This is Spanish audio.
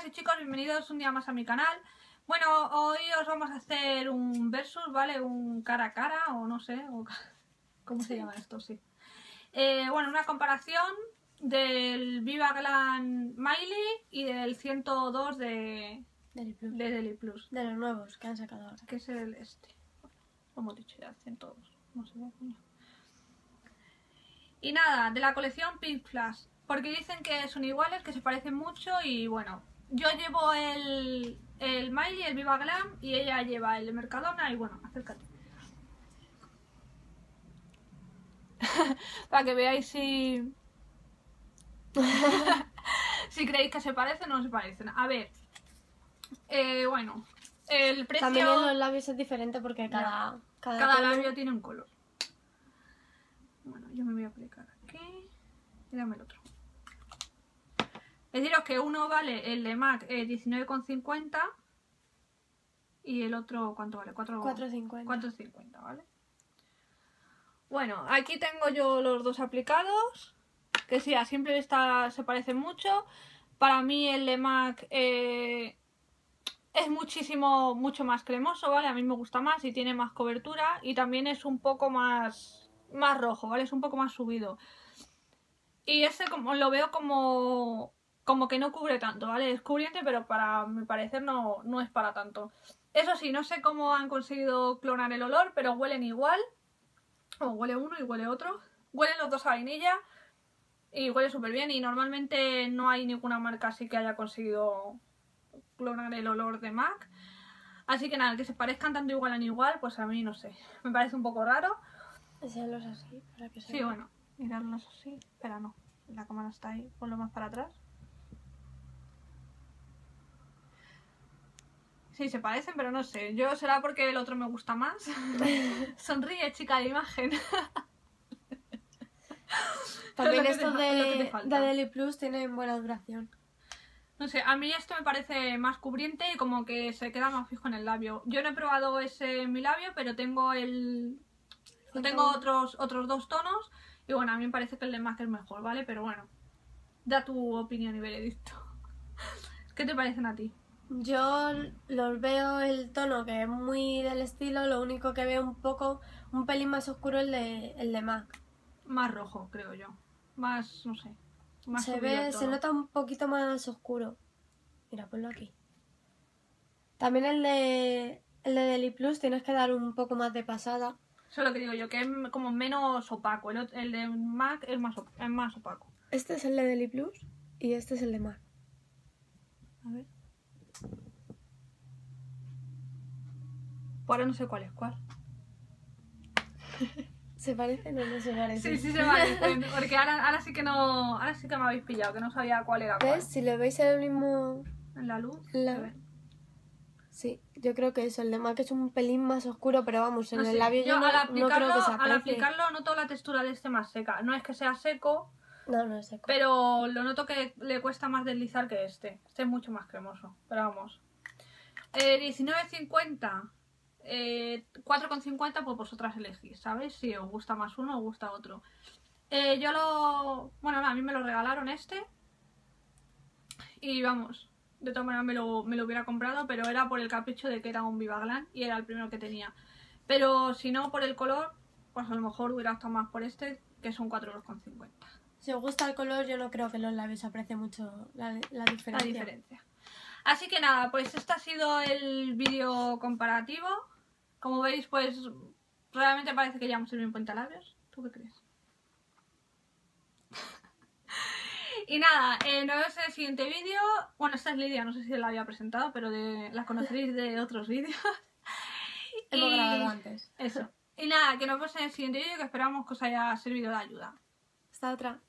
Chicas y chicos, bienvenidos un día más a mi canal. Bueno, hoy os vamos a hacer un versus, ¿vale? Un cara a cara o no sé, o ¿cómo se llama esto? Sí. Eh, bueno, una comparación del Viva Glam Miley y del 102 de Deli Plus. de Deli Plus, De los nuevos que han sacado ahora. que es el este. Lo hemos dicho ya, 102. No sé qué. Y nada, de la colección Pink Flash. Porque dicen que son iguales, que se parecen mucho y bueno. Yo llevo el, el Miley, el Viva Glam y ella lleva el de Mercadona y bueno, acércate. Para que veáis si... si creéis que se parecen o no se parecen. A ver. Eh, bueno. El precio... También en los labios es diferente porque cada, cada, labio tiene un color. Bueno, yo me voy a aplicar aquí. Y dame el otro. Deciros que uno vale, el de MAC, eh, 19,50. Y el otro, ¿cuánto vale? 4, 4,50. 4,50, ¿vale? Bueno, aquí tengo yo los dos aplicados. Que sí, a simple vista se parecen mucho. Para mí el de MAC eh, es muchísimo, mucho más cremoso, ¿vale? A mí me gusta más y tiene más cobertura. Y también es un poco más, más rojo, ¿vale? Es un poco más subido. Y ese como lo veo como, como que no cubre tanto, ¿vale? Es cubriente, pero para mi parecer no, no es para tanto. Eso sí, no sé cómo han conseguido clonar el olor, pero huelen igual. O huele uno y huele otro. Huelen los dos a vainilla. Y huele súper bien. Y normalmente no hay ninguna marca así que haya conseguido clonar el olor de MAC. Así que nada, que se parezcan tanto igual en igual, pues a mí no sé. Me parece un poco raro. Enséñalos así para que se Sí, vea. bueno, mirarlos así. Espera, no. La cámara está ahí. Ponlo más para atrás. Sí, se parecen, pero no sé. Yo será porque el otro me gusta más. Sonríe, chica de imagen. También Es lo que estos te- es lo que te de, de Deli Plus tienen buena duración. No sé, a mí esto me parece más cubriente y como que se queda más fijo en el labio. Yo no he probado ese en mi labio, pero tengo el. Tengo otros, otros dos tonos. Y bueno, a mí me parece que el de MAC es mejor, ¿vale? Pero bueno, da tu opinión y veredicto. ¿Qué te parecen a ti? Yo los veo el tono que es muy del estilo, lo único que veo un poco, un pelín más oscuro el de, el de MAC. Más rojo, creo yo. Más, no sé. Más se ve, se nota un poquito más oscuro. Mira, ponlo aquí. También el de el de Deli Plus tienes que dar un poco más de pasada. Eso es lo que digo yo, que es como menos opaco. El, el de MAC es más, es más opaco. Este es el de Deli Plus y este es el de MAC. A ver. Ahora no sé cuál es cuál. ¿Se parecen o no se parecen? Sí, sí se parecen. Porque ahora, ahora sí que no. Ahora sí que me habéis pillado, que no sabía cuál era cuál. ¿Ves? Si le veis el mismo... En la luz. La- se ve. Sí, yo creo que eso. El de MAC es un pelín más oscuro, pero vamos, en No el labio yo, no, al no aplicarlo, creo que se al aplicarlo noto la textura de este más seca. No es que sea seco, No, no pero lo noto que le cuesta más deslizar que este. Este es mucho más cremoso, pero vamos. Eh, 19.50, eh, 4.50, pues vosotras elegís, ¿sabéis? Si os gusta más uno o gusta otro. Eh, yo lo... Bueno, a mí me lo regalaron este. Y vamos, de todas maneras me lo, me lo hubiera comprado, pero era por el capricho de que era un Viva Glam y era el primero que tenía. Pero si no por el color, pues a lo mejor hubiera optado más por este, que son 4,50€. Si os gusta el color, yo no creo que en los labios aprecie mucho la, la la diferencia. diferencia. Así que nada, pues este ha sido el vídeo comparativo. Como veis, pues realmente parece que llevamos el mismo labios. ¿Tú qué crees? y nada, eh, nos vemos en el siguiente vídeo. Bueno, esta es Lidia, no sé si la había presentado, pero de, la conoceréis de otros vídeos. Hemos Y- grabado antes. Eso. Y nada, que nos vemos en el siguiente vídeo que esperamos que os haya servido de ayuda. Esta otra.